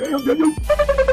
Meu Deus.